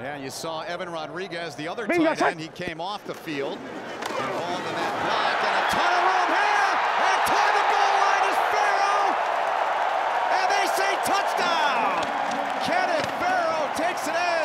Yeah, you saw Evan Rodriguez, the other Bingo, tight end. He came off the field, involved in that block, and a ton of room here. And toward the goal line is Farrow, and they say touchdown. Kenneth Farrow takes it in.